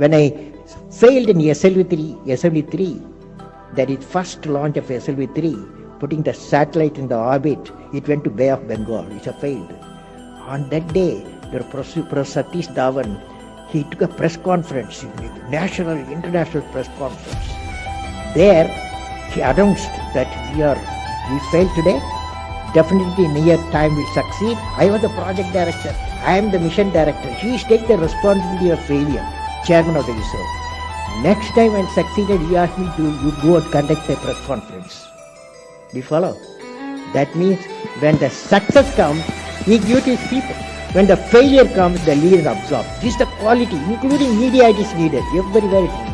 When I failed in SLV3, SLV3, that is first launch of SLV3, putting the satellite in the orbit, it went to Bay of Bengal. It failed. On that day, the Professor Satish Dhawan, he took a press conference, national, international press conference. There, he announced that we are, we failed today, definitely in a time we'll succeed. I was the project director. I am the mission director. He is take the responsibility of failure, chairman of the ISRO. Next time when succeeded, he asked me to you go and conduct a press conference. Do you follow? That means when the success comes, he gives his people. When the failure comes, the leader absorbs. This is the quality, including media it is needed. Everywhere it is